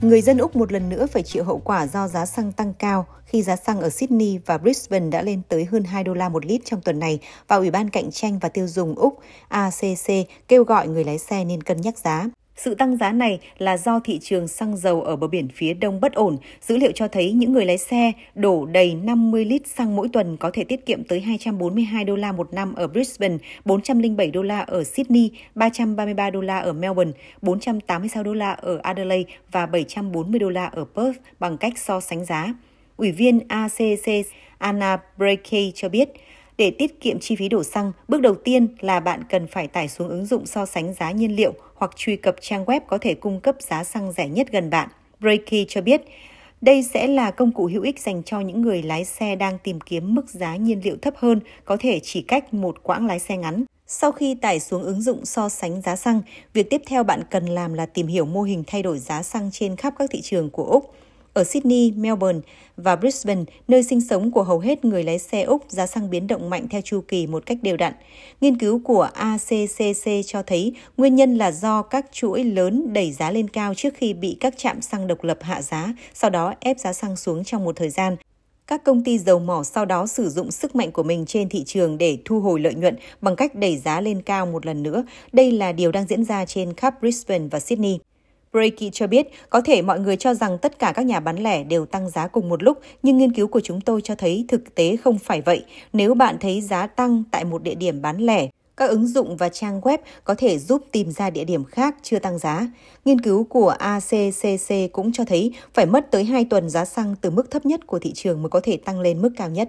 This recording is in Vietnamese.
Người dân Úc một lần nữa phải chịu hậu quả do giá xăng tăng cao khi giá xăng ở Sydney và Brisbane đã lên tới hơn 2 đô la một lít trong tuần này, và Ủy ban Cạnh tranh và Tiêu dùng Úc ACC kêu gọi người lái xe nên cân nhắc giá. Sự tăng giá này là do thị trường xăng dầu ở bờ biển phía đông bất ổn. Dữ liệu cho thấy những người lái xe đổ đầy 50 lít xăng mỗi tuần có thể tiết kiệm tới 242 đô la một năm ở Brisbane, 407 đô la ở Sydney, 333 đô la ở Melbourne, 486 đô la ở Adelaide và 740 đô la ở Perth bằng cách so sánh giá. Ủy viên ACC Anna Brakey cho biết, để tiết kiệm chi phí đổ xăng, bước đầu tiên là bạn cần phải tải xuống ứng dụng so sánh giá nhiên liệu hoặc truy cập trang web có thể cung cấp giá xăng rẻ nhất gần bạn. Brakey cho biết, đây sẽ là công cụ hữu ích dành cho những người lái xe đang tìm kiếm mức giá nhiên liệu thấp hơn, có thể chỉ cách một quãng lái xe ngắn. Sau khi tải xuống ứng dụng so sánh giá xăng, việc tiếp theo bạn cần làm là tìm hiểu mô hình thay đổi giá xăng trên khắp các thị trường của Úc. Ở Sydney, Melbourne và Brisbane, nơi sinh sống của hầu hết người lái xe Úc, giá xăng biến động mạnh theo chu kỳ một cách đều đặn. Nghiên cứu của ACCC cho thấy nguyên nhân là do các chuỗi lớn đẩy giá lên cao trước khi bị các trạm xăng độc lập hạ giá, sau đó ép giá xăng xuống trong một thời gian. Các công ty dầu mỏ sau đó sử dụng sức mạnh của mình trên thị trường để thu hồi lợi nhuận bằng cách đẩy giá lên cao một lần nữa. Đây là điều đang diễn ra trên khắp Brisbane và Sydney. Breaky cho biết, có thể mọi người cho rằng tất cả các nhà bán lẻ đều tăng giá cùng một lúc, nhưng nghiên cứu của chúng tôi cho thấy thực tế không phải vậy. Nếu bạn thấy giá tăng tại một địa điểm bán lẻ, các ứng dụng và trang web có thể giúp tìm ra địa điểm khác chưa tăng giá. Nghiên cứu của ACCC cũng cho thấy phải mất tới 2 tuần giá xăng từ mức thấp nhất của thị trường mới có thể tăng lên mức cao nhất.